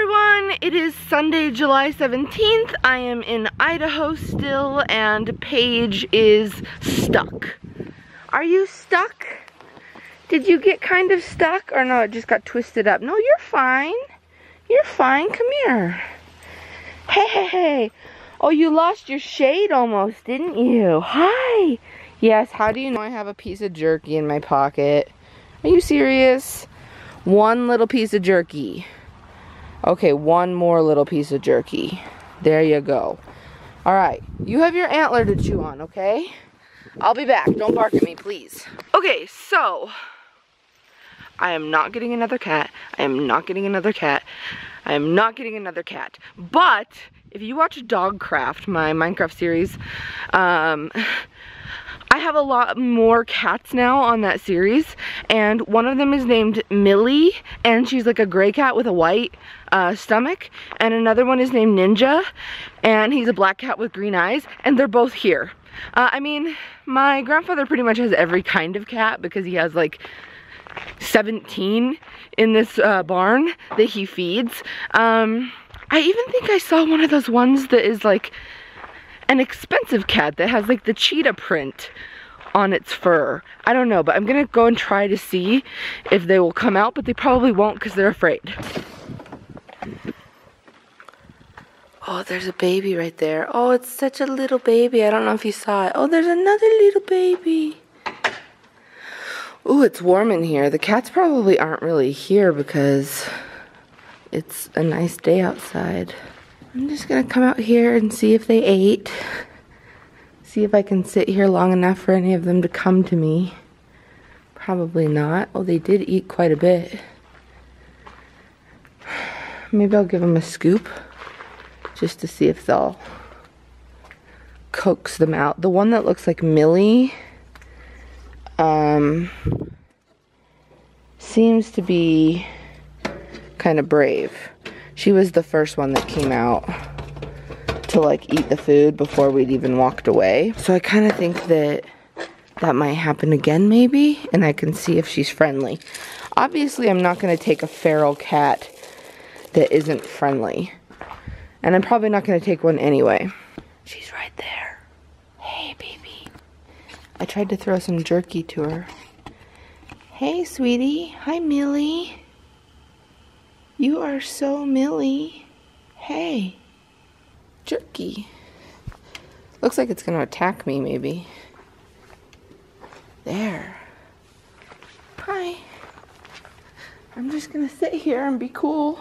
everyone, it is Sunday, July 17th. I am in Idaho still and Paige is stuck. Are you stuck? Did you get kind of stuck? Or no, it just got twisted up. No, you're fine. You're fine, come here. Hey, hey, hey. Oh, you lost your shade almost, didn't you? Hi. Yes, how do you know I have a piece of jerky in my pocket? Are you serious? One little piece of jerky. Okay, one more little piece of jerky. There you go. All right, you have your antler to chew on, okay? I'll be back. Don't bark at me, please. Okay, so I am not getting another cat. I am not getting another cat. I am not getting another cat. But if you watch Dogcraft, my Minecraft series, um, I have a lot more cats now on that series and one of them is named Milly and she's like a gray cat with a white uh, stomach and another one is named Ninja and he's a black cat with green eyes and they're both here. Uh, I mean, my grandfather pretty much has every kind of cat because he has like 17 in this uh, barn that he feeds. Um, I even think I saw one of those ones that is like an expensive cat that has like the cheetah print on its fur. I don't know, but I'm gonna go and try to see if they will come out, but they probably won't because they're afraid. Oh, there's a baby right there. Oh, it's such a little baby. I don't know if you saw it. Oh, there's another little baby. Oh, it's warm in here. The cats probably aren't really here because it's a nice day outside. I'm just gonna come out here and see if they ate. See if I can sit here long enough for any of them to come to me. Probably not. Oh, they did eat quite a bit. Maybe I'll give them a scoop just to see if they'll coax them out. The one that looks like Milly um, seems to be kind of brave. She was the first one that came out to like eat the food before we'd even walked away. So I kind of think that that might happen again maybe and I can see if she's friendly. Obviously I'm not going to take a feral cat that isn't friendly. And I'm probably not going to take one anyway. She's right there. Hey baby. I tried to throw some jerky to her. Hey sweetie. Hi Milly. You are so Milly. Hey. Jerky. Looks like it's going to attack me, maybe. There. Hi. I'm just going to sit here and be cool.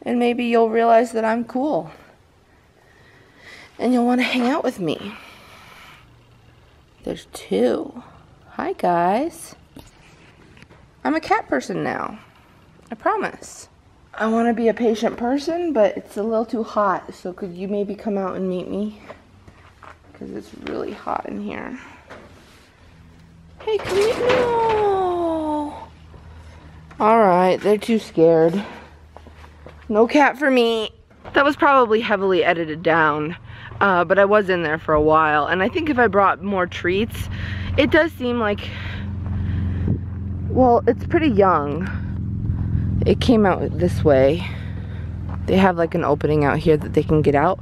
And maybe you'll realize that I'm cool. And you'll want to hang out with me. There's two. Hi, guys. I'm a cat person now. I promise. I want to be a patient person, but it's a little too hot. So could you maybe come out and meet me? Because it's really hot in here. Hey, come here. No. Alright, they're too scared. No cat for me. That was probably heavily edited down. Uh, but I was in there for a while. And I think if I brought more treats, it does seem like, well, it's pretty young it came out this way. They have like an opening out here that they can get out.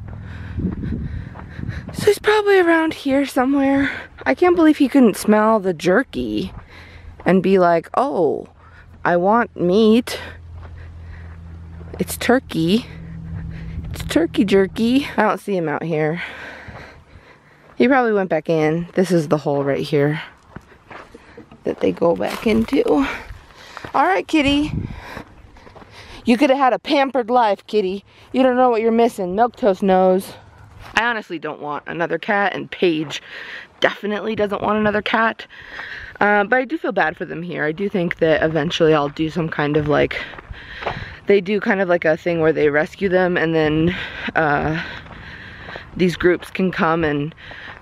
So he's probably around here somewhere. I can't believe he couldn't smell the jerky and be like, oh, I want meat. It's turkey. It's turkey jerky. I don't see him out here. He probably went back in. This is the hole right here that they go back into. All right, kitty. You could have had a pampered life, kitty. You don't know what you're missing. Milquetoast knows. I honestly don't want another cat, and Paige definitely doesn't want another cat. Uh, but I do feel bad for them here. I do think that eventually I'll do some kind of like, they do kind of like a thing where they rescue them and then uh, these groups can come and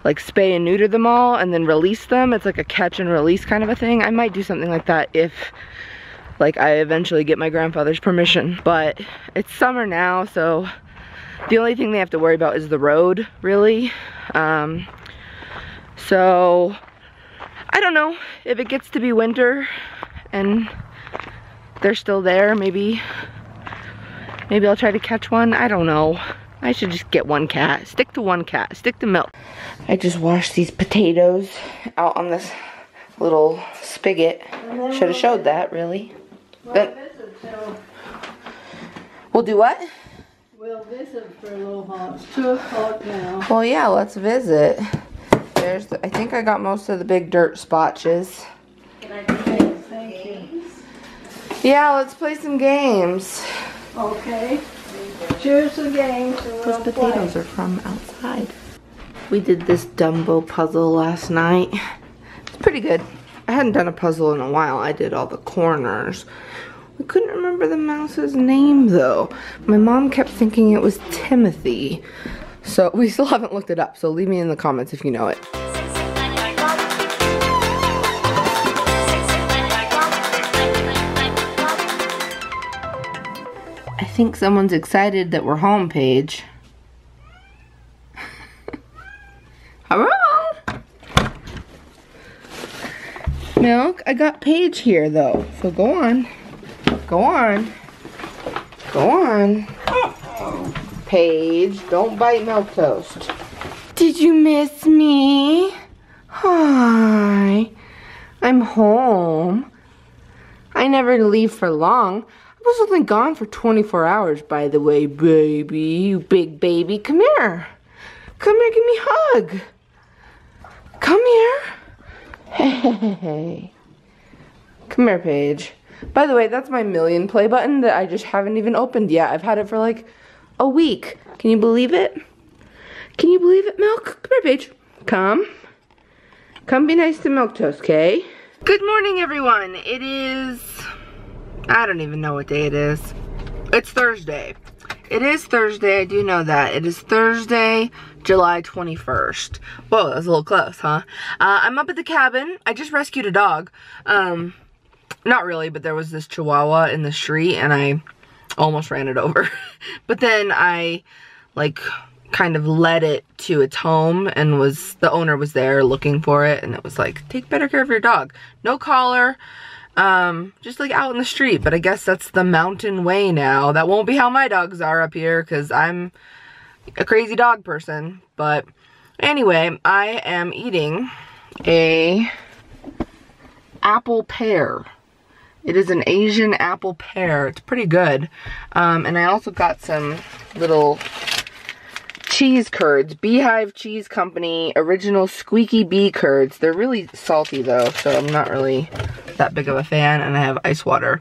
like spay and neuter them all and then release them. It's like a catch and release kind of a thing. I might do something like that if like I eventually get my grandfather's permission. But it's summer now, so the only thing they have to worry about is the road, really. Um, so I don't know if it gets to be winter and they're still there, maybe Maybe I'll try to catch one. I don't know. I should just get one cat. Stick to one cat. Stick to milk. I just washed these potatoes out on this little spigot. Should have showed that, really. But we'll do what? We'll visit for a little while. It's two o'clock now. Well, yeah, let's visit. There's, the, I think I got most of the big dirt spotches. Okay, thank you. Yeah, let's play some games. Okay. Choose the games and Those we'll potatoes play. are from outside. We did this Dumbo puzzle last night. It's pretty good. I hadn't done a puzzle in a while. I did all the corners. We couldn't remember the mouse's name though. My mom kept thinking it was Timothy. So we still haven't looked it up. So leave me in the comments if you know it. I think someone's excited that we're home, Paige. Hello? Milk, I got Paige here though. So go on. Go on. Go on. Paige, don't bite Milquetoast. Did you miss me? Hi. I'm home. I never leave for long. I was only gone for 24 hours, by the way, baby. You big baby. Come here. Come here, give me a hug. Come here. Hey. Come here, Paige. By the way, that's my million play button that I just haven't even opened yet. I've had it for like a week. Can you believe it? Can you believe it, Milk? Come here, Paige. Come. Come be nice to Milquetoast, okay? Good morning, everyone. It is... I don't even know what day it is. It's Thursday. It is Thursday, I do know that. It is Thursday, July 21st. Whoa, that was a little close, huh? Uh, I'm up at the cabin. I just rescued a dog. Um, not really, but there was this chihuahua in the street and I almost ran it over. but then I, like, kind of led it to its home and was, the owner was there looking for it and it was like, take better care of your dog. No collar, um, just like out in the street, but I guess that's the mountain way now. That won't be how my dogs are up here because I'm a crazy dog person. But anyway, I am eating a apple pear. It is an Asian apple pear. It's pretty good. Um, and I also got some little cheese curds. Beehive Cheese Company original squeaky bee curds. They're really salty though, so I'm not really that big of a fan. And I have ice water.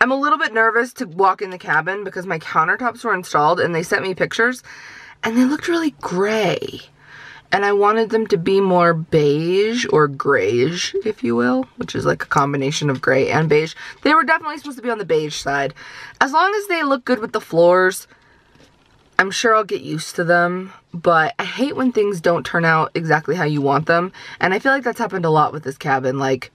I'm a little bit nervous to walk in the cabin because my countertops were installed and they sent me pictures and they looked really gray. And I wanted them to be more beige or grayish, if you will, which is like a combination of gray and beige. They were definitely supposed to be on the beige side. As long as they look good with the floors, I'm sure I'll get used to them, but I hate when things don't turn out exactly how you want them. And I feel like that's happened a lot with this cabin. Like,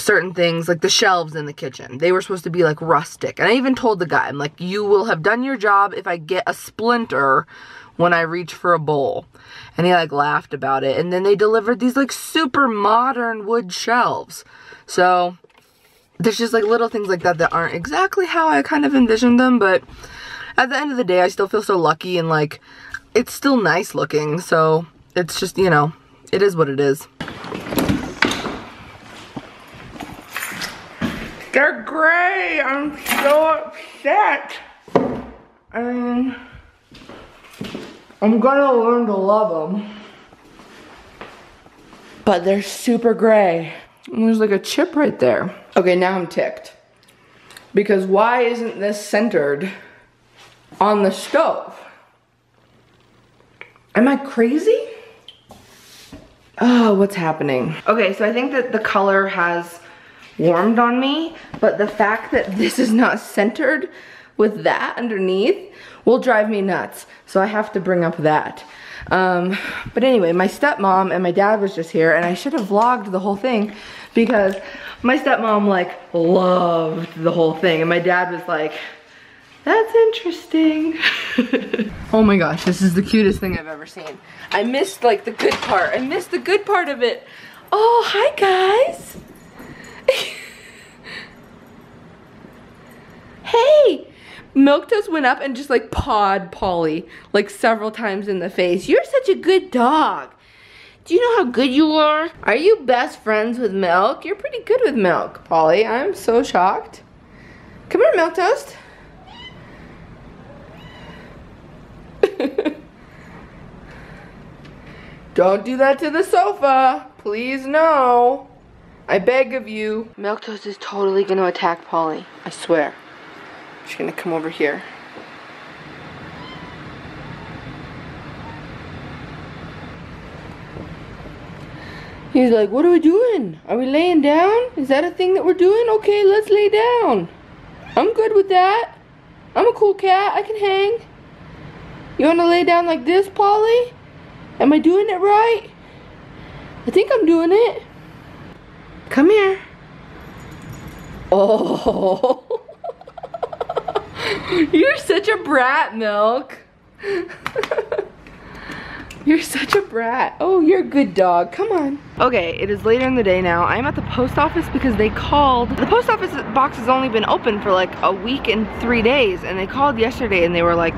certain things, like the shelves in the kitchen, they were supposed to be like rustic. And I even told the guy, I'm like, you will have done your job if I get a splinter when I reach for a bowl. And he like laughed about it. And then they delivered these like super modern wood shelves. So there's just like little things like that that aren't exactly how I kind of envisioned them, but at the end of the day, I still feel so lucky and like it's still nice looking. So it's just, you know, it is what it is. They're gray. I'm so upset. I mean, I'm gonna learn to love them. But they're super gray. And there's like a chip right there. Okay, now I'm ticked. Because why isn't this centered on the stove? Am I crazy? Oh, what's happening? Okay, so I think that the color has warmed on me, but the fact that this is not centered with that underneath will drive me nuts. So I have to bring up that. Um, but anyway, my stepmom and my dad was just here and I should have vlogged the whole thing because my stepmom like loved the whole thing and my dad was like, that's interesting. oh my gosh, this is the cutest thing I've ever seen. I missed like the good part. I missed the good part of it. Oh, hi guys. hey, Milquetoast went up and just like pawed Polly like several times in the face. You're such a good dog. Do you know how good you are? Are you best friends with Milk? You're pretty good with Milk, Polly. I'm so shocked. Come here, Milquetoast. Don't do that to the sofa. Please no. I beg of you. Milquetoast is totally gonna attack Polly. I swear. She's gonna come over here. He's like, what are we doing? Are we laying down? Is that a thing that we're doing? Okay, let's lay down. I'm good with that. I'm a cool cat. I can hang. You want to lay down like this, Polly? Am I doing it right? I think I'm doing it. Come here. Oh. You're such a brat, Milk. You're such a brat. Oh, you're a good dog. Come on. Okay, it is later in the day now. I'm at the post office because they called. The post office box has only been open for like a week and three days. And they called yesterday and they were like,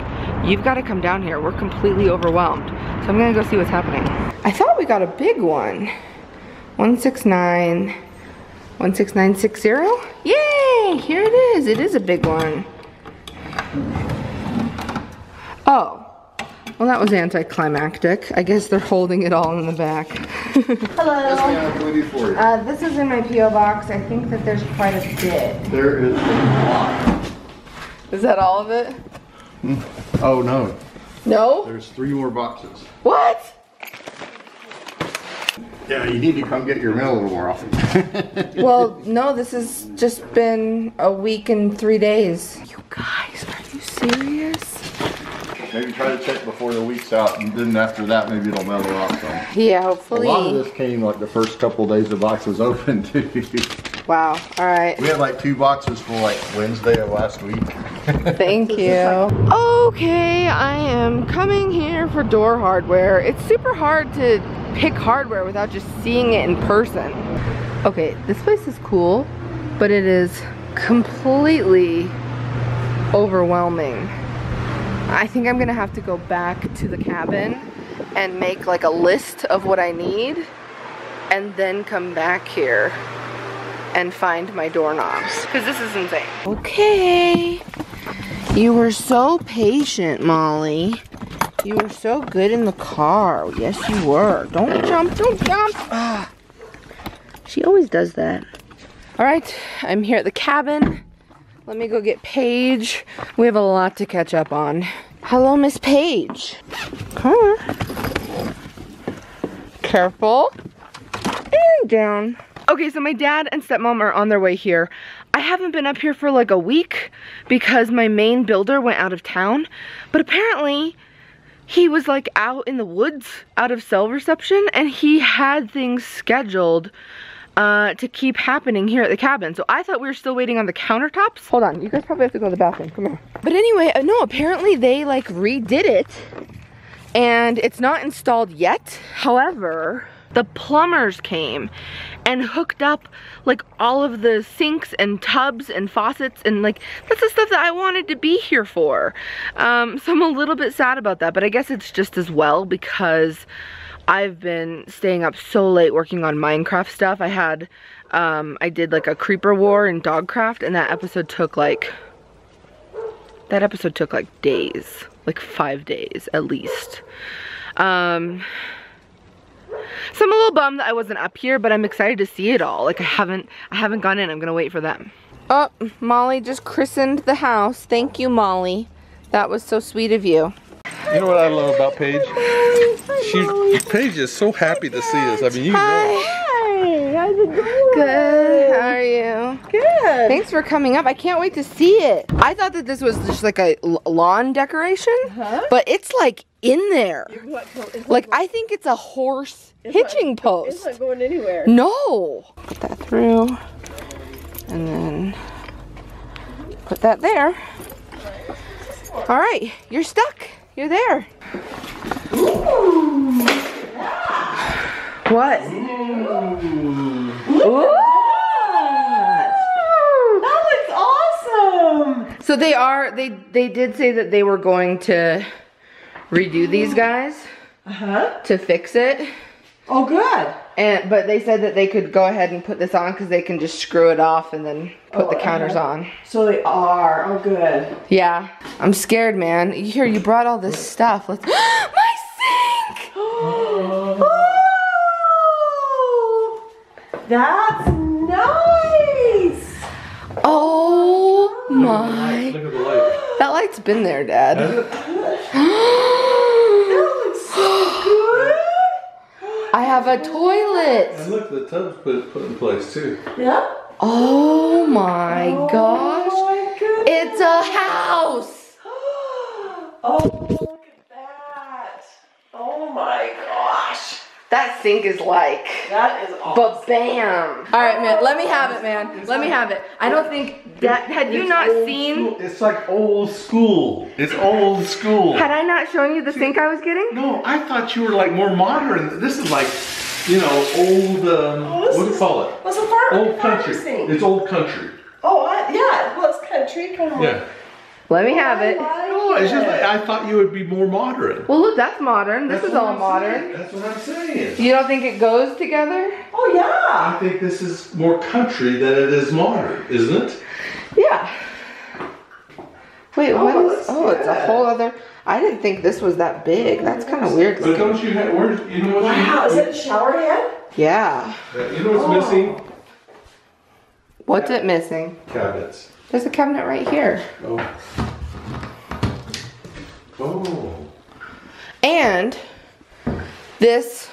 you've got to come down here. We're completely overwhelmed. So I'm going to go see what's happening. I thought we got a big one. 169, 16960. Yay, here it is. It is a big one. Oh, well, that was anticlimactic. I guess they're holding it all in the back. Hello. Yes, ma'am. What can we do for you? Uh, this is in my P.O. box. I think that there's quite a bit. There is a lot. Is that all of it? Oh, no. No? There's three more boxes. What? Yeah, you need to come get your mail a little more often. Well, no, this has just been a week and three days. You guys, are you serious? maybe try to check before the week's out, and then after that, maybe it'll mellow off some. Yeah, hopefully. A lot of this came like the first couple days the box was open too. Wow, all right. we had like two boxes for like Wednesday of last week. Thank you. Okay, I am coming here for door hardware. It's super hard to pick hardware without just seeing it in person. Okay, this place is cool, but it is completely overwhelming. I think I'm gonna have to go back to the cabin and make like a list of what I need and then come back here and find my doorknobs because this is insane. Okay. You were so patient, Molly. You were so good in the car. Yes, you were. Don't jump, don't jump. Ah. She always does that. All right, I'm here at the cabin. Let me go get Paige. We have a lot to catch up on. Hello, Miss Paige. Come on. Careful. And down. Okay, so my dad and stepmom are on their way here. I haven't been up here for like a week because my main builder went out of town. But apparently, he was like out in the woods, out of cell reception, and he had things scheduled uh, to keep happening here at the cabin. So I thought we were still waiting on the countertops. Hold on, you guys probably have to go to the bathroom. Come here. But anyway, uh, no, apparently they like redid it and it's not installed yet. However, the plumbers came and hooked up like all of the sinks and tubs and faucets and like that's the stuff that I wanted to be here for. Um, so I'm a little bit sad about that, but I guess it's just as well because I've been staying up so late working on Minecraft stuff. I had, um, I did like a creeper war in Dogcraft and that episode took like, that episode took like days, like five days at least. Um, so I'm a little bummed that I wasn't up here, but I'm excited to see it all. Like I haven't, I haven't gone in. I'm gonna wait for them. Oh, Molly just christened the house. Thank you, Molly. That was so sweet of you. You know what I love about Paige? She Paige is so happy to see us. I mean, you know. Hi. How's it going? Good. How are you? Good. Thanks for coming up. I can't wait to see it. I thought that this was just like a lawn decoration, uh-huh. but it's like in there. Like I think it's a horse hitching post. It's not going anywhere. No. Put that through, and then put that there. All right, you're stuck. You're there. What? That looks awesome! So they are, they, they did say that they were going to redo these guys Uh-huh. to fix it. Oh, good. And, but they said that they could go ahead and put this on because they can just screw it off and then put Oh, the counters uh-huh. on. So they are. Oh, good. Yeah. I'm scared, man. Here, you brought all this stuff. Let's. My sink! Oh, that's nice. Oh my. Look at the light. That light's been there, Dad. That looks so good. I have a toilet. And look, the tub's put, put in place too. Yeah. Oh my oh gosh. Oh my goodness. It's a house. Oh, look at that. Oh my gosh. That sink is like. That is awesome. But bam! All right, man. Let me have it, man. Let me have it. I don't think that. Had you not seen? school. It's like old school. It's old school. Had I not shown you the sink I was getting? No, I thought you were like more modern. This is like, you know, old. Um, Oh, what do you is- call it? What's a farm? Old country. Thing. It's old country. Oh, I, yeah. Well, it's country. Come on. Yeah. Let me have it. No, it's just like, I thought you would be more modern. Well, look, that's modern. This That's is all I'm modern. saying. That's what I'm saying. You don't think it goes together? Oh, yeah. I think this is more country than it is modern, isn't it? Yeah. Wait, Oh, what it is? looks Oh, it's a whole other. I didn't think this was that big. That's kind of weird. But looking. don't you have? Where you know what? Wow. Is it a shower head? Yeah. Uh, you know what's oh. missing? What's it missing? Cabinets. There's a cabinet right here. Oh. Oh. And this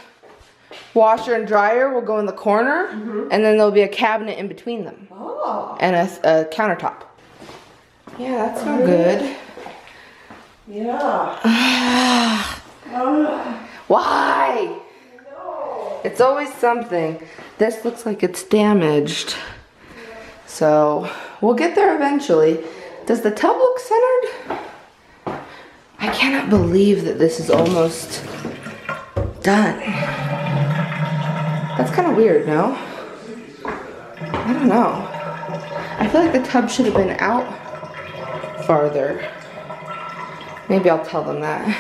washer and dryer will go in the corner, mm-hmm. and then there'll be a cabinet in between them, Oh. and a, a countertop. Yeah, that's so good. Yeah. Ah. Why? It's always something. This looks like it's damaged. So, we'll get there eventually. Does the tub look centered? I cannot believe that this is almost done. That's kind of weird, no? I don't know. I feel like the tub should have been out farther. Maybe I'll tell them that.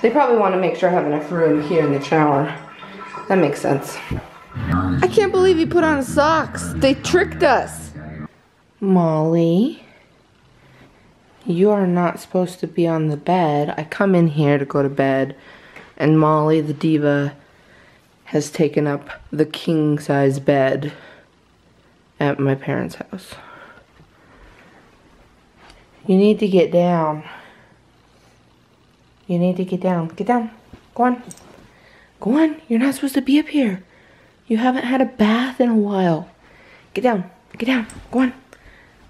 They probably want to make sure I have enough room here in the shower. That makes sense. I can't believe he put on socks. They tricked us. Molly, you are not supposed to be on the bed. I come in here to go to bed, and Molly, the diva, has taken up the king size bed at my parents' house. You need to get down. You need to get down. Get down. Go on. Go on. You're not supposed to be up here. You haven't had a bath in a while. Get down. Get down. Go on.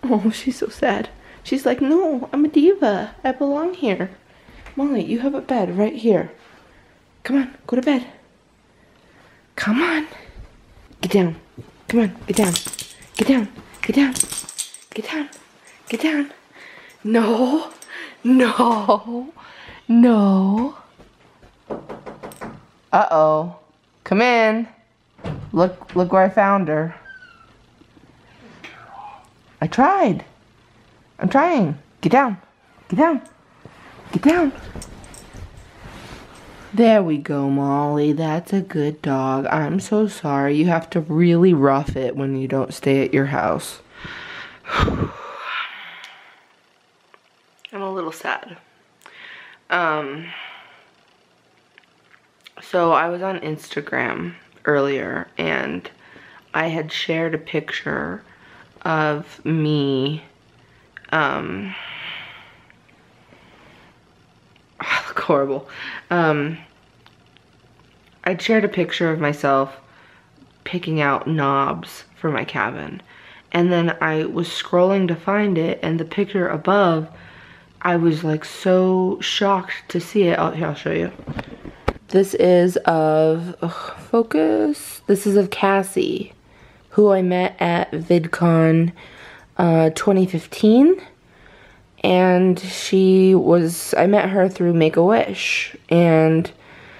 Oh, she's so sad. She's like, no, I'm a diva. I belong here. Molly, you have a bed right here. Come on, go to bed. Come on. Get down. Come on, get down. Get down. Get down. Get down. Get down. No. No. No. Uh-oh. Come in. Look look where I found her. I tried. I'm trying. Get down. Get down. Get down. There we go, Molly. That's a good dog. I'm so sorry. You have to really rough it when you don't stay at your house. I'm a little sad. Um, so I was on Instagram earlier and I had shared a picture of me, um, I look horrible. Um, I'd shared a picture of myself picking out knobs for my cabin. And then I was scrolling to find it and the picture above, I was like so shocked to see it. Oh, here, I'll show you. This is of, ugh, focus. This is of Cassie, who I met at VidCon uh, 2015 and she was I met her through Make a Wish and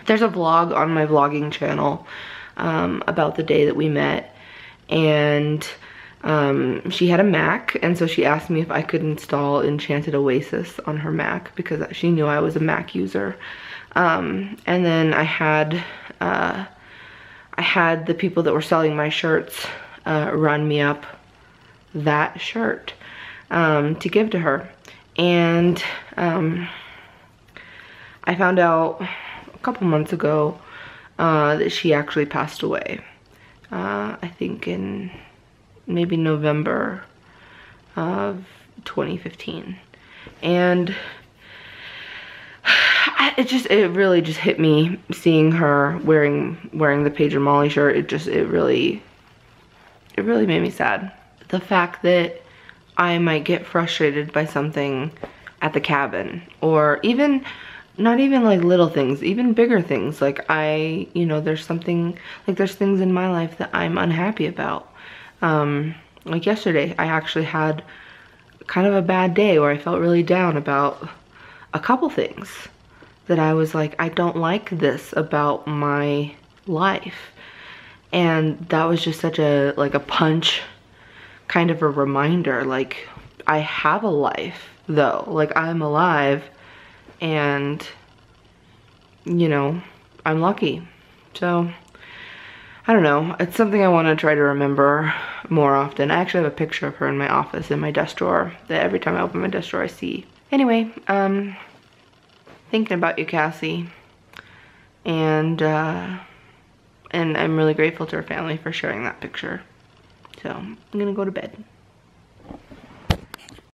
there's a vlog on my vlogging channel um, about the day that we met and um, she had a Mac, and so she asked me if I could install Enchanted Oasis on her Mac because she knew I was a Mac user. Um, and then I had uh, I had the people that were selling my shirts uh, run me up that shirt um, to give to her. And um, I found out a couple months ago uh, that she actually passed away. Uh, I think in maybe November of 2015. And it just it really just hit me seeing her wearing wearing the Paige and Molly shirt. It just it really it really made me sad. The fact that I might get frustrated by something at the cabin or even not even like little things, even bigger things. Like I, you know, there's something like there's things in my life that I'm unhappy about. Um like yesterday I actually had kind of a bad day where I felt really down about a couple things that I was like, I don't like this about my life. And that was just such a, like a punch, kind of a reminder, like I have a life though, like I'm alive and you know, I'm lucky. So, I don't know. It's something I want to try to remember more often. I actually have a picture of her in my office in my desk drawer that every time I open my desk drawer I see. Anyway, um, thinking about you, Cassie. And, uh, and I'm really grateful to her family for sharing that picture. So, I'm gonna go to bed.